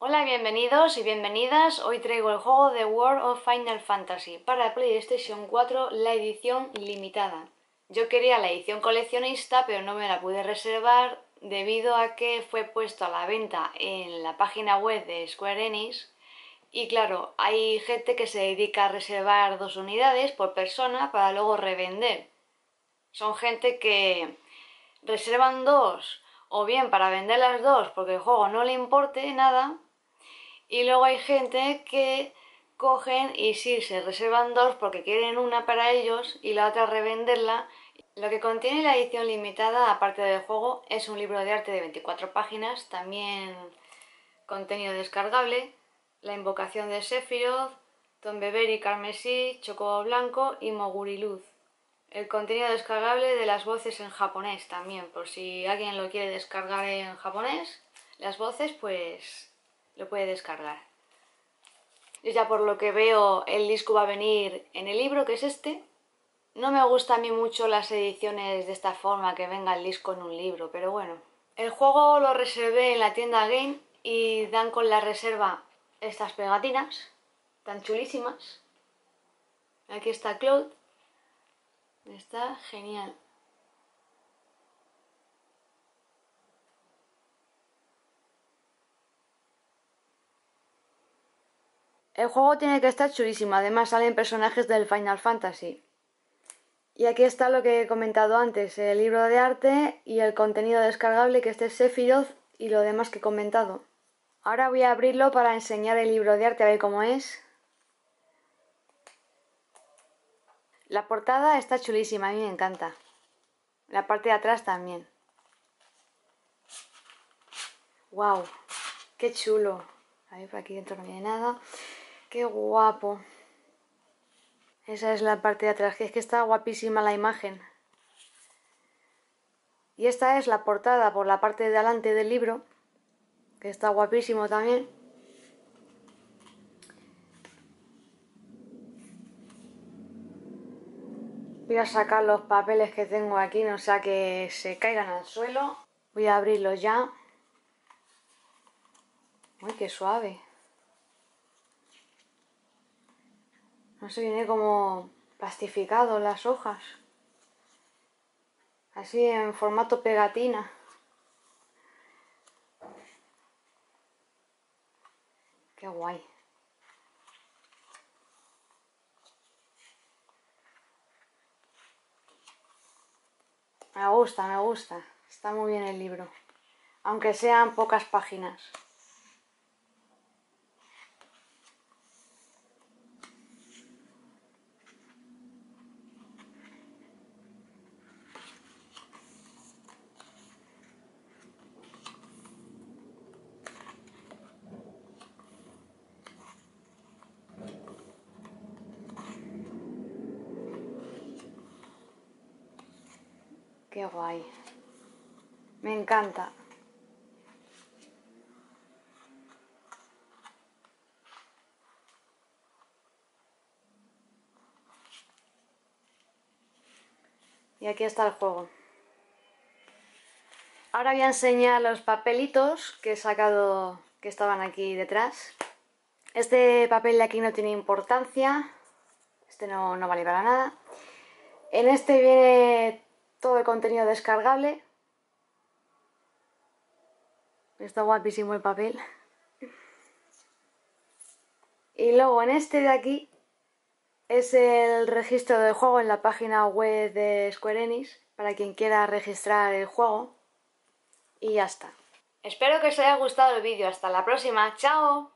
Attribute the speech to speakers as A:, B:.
A: Hola, bienvenidos y bienvenidas. Hoy traigo el juego de World of Final Fantasy para PlayStation 4, la edición limitada. Yo quería la edición coleccionista, pero no me la pude reservar debido a que fue puesto a la venta en la página web de Square Enix. Y claro, hay gente que se dedica a reservar dos unidades por persona para luego revender. Son gente que reservan dos o bien para vender las dos porque el juego no le importe nada y luego hay gente que cogen y sí, se reservan dos porque quieren una para ellos y la otra revenderla. Lo que contiene la edición limitada, aparte del juego, es un libro de arte de 24 páginas, también contenido descargable, la invocación de Sephiroth, y Carmesí, Chocobo Blanco y Moguriluz. El contenido descargable de las voces en japonés también, por si alguien lo quiere descargar en japonés, las voces pues lo puede descargar. Yo ya por lo que veo el disco va a venir en el libro, que es este. No me gusta a mí mucho las ediciones de esta forma, que venga el disco en un libro, pero bueno. El juego lo reservé en la tienda Game y dan con la reserva estas pegatinas, tan chulísimas. Aquí está Cloud. Está genial. El juego tiene que estar chulísimo, además salen personajes del Final Fantasy. Y aquí está lo que he comentado antes, el libro de arte y el contenido descargable que este es Sephiroth y lo demás que he comentado. Ahora voy a abrirlo para enseñar el libro de arte a ver cómo es. La portada está chulísima, a mí me encanta. La parte de atrás también. ¡Wow! ¡Qué chulo! A ver, por aquí dentro no viene nada. Qué guapo. Esa es la parte de atrás, que es que está guapísima la imagen. Y esta es la portada por la parte de delante del libro, que está guapísimo también. Voy a sacar los papeles que tengo aquí, no sea que se caigan al suelo. Voy a abrirlos ya. Uy, qué suave. No sé, viene como plastificado las hojas. Así en formato pegatina. Qué guay. Me gusta, me gusta. Está muy bien el libro. Aunque sean pocas páginas. Qué guay. Me encanta. Y aquí está el juego. Ahora voy a enseñar los papelitos que he sacado, que estaban aquí detrás. Este papel de aquí no tiene importancia, este no, no vale para nada. En este viene todo el contenido descargable. Está guapísimo el papel. Y luego en este de aquí es el registro del juego en la página web de Square Enix para quien quiera registrar el juego. Y ya está. Espero que os haya gustado el vídeo. Hasta la próxima. ¡Chao!